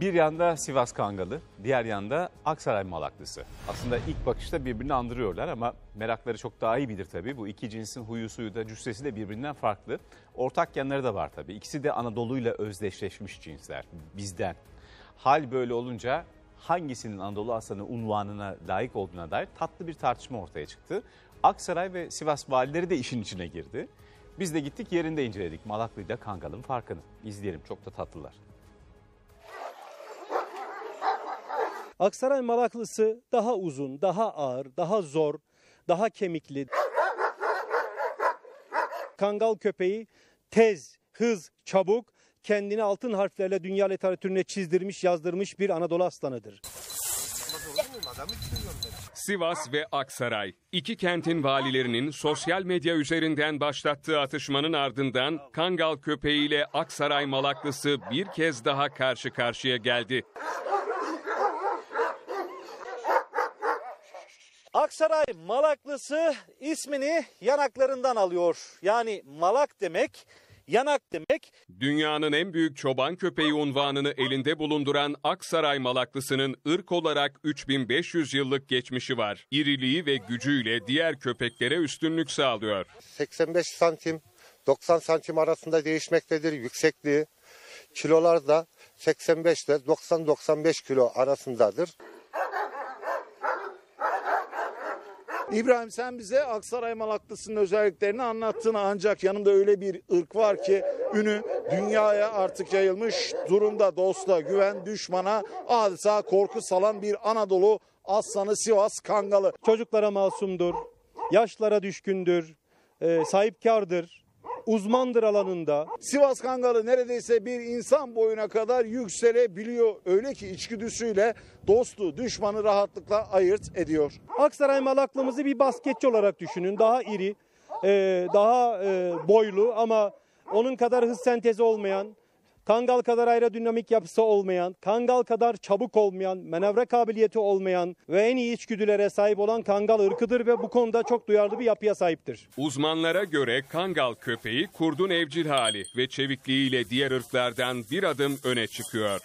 Bir yanda Sivas Kangalı, diğer yanda Aksaray Malaklısı. Aslında ilk bakışta birbirini andırıyorlar ama merakları çok daha iyi bilir tabii. Bu iki cinsin huyu suyu da cüssesi de birbirinden farklı. Ortak yanları da var tabii. İkisi de Anadolu'yla özdeşleşmiş cinsler bizden. Hal böyle olunca hangisinin Anadolu aslanı unvanına layık olduğuna dair tatlı bir tartışma ortaya çıktı. Aksaray ve Sivas valileri de işin içine girdi. Biz de gittik yerinde inceledik Malaklı Kangal'ın farkını. İzleyelim çok da tatlılar. Aksaray Malaklısı daha uzun, daha ağır, daha zor, daha kemikli. Kangal köpeği tez, hız, çabuk, kendini altın harflerle dünya literatürüne çizdirmiş, yazdırmış bir Anadolu aslanıdır. Sivas ve Aksaray. iki kentin valilerinin sosyal medya üzerinden başlattığı atışmanın ardından Kangal köpeğiyle Aksaray Malaklısı bir kez daha karşı karşıya geldi. Aksaray Malaklısı ismini yanaklarından alıyor. Yani malak demek, yanak demek. Dünyanın en büyük çoban köpeği unvanını elinde bulunduran Aksaray Malaklısı'nın ırk olarak 3500 yıllık geçmişi var. İriliği ve gücüyle diğer köpeklere üstünlük sağlıyor. 85 santim 90 santim arasında değişmektedir yüksekliği. Kilolar da 85 ile 90-95 kilo arasındadır. İbrahim sen bize Aksaray Malaklısı'nın özelliklerini anlattın. Ancak yanımda öyle bir ırk var ki ünü dünyaya artık yayılmış durumda. Dosta güven düşmana adeta korku salan bir Anadolu aslanı Sivas Kangalı. Çocuklara masumdur, yaşlara düşkündür, e, sahipkardır, uzmandır alanında. Sivas Kangalı neredeyse bir insan boyuna kadar yükselebiliyor. Öyle ki içgüdüsüyle dostu düşmanı rahatlıkla ayırt ediyor. Aksaray Malaklımızı bir basketçi olarak düşünün. Daha iri, e, daha e, boylu ama onun kadar hız sentezi olmayan, Kangal kadar aerodinamik yapısı olmayan, Kangal kadar çabuk olmayan, manevra kabiliyeti olmayan ve en iyi içgüdülere sahip olan Kangal ırkıdır ve bu konuda çok duyarlı bir yapıya sahiptir. Uzmanlara göre Kangal köpeği kurdun evcil hali ve çevikliğiyle diğer ırklardan bir adım öne çıkıyor.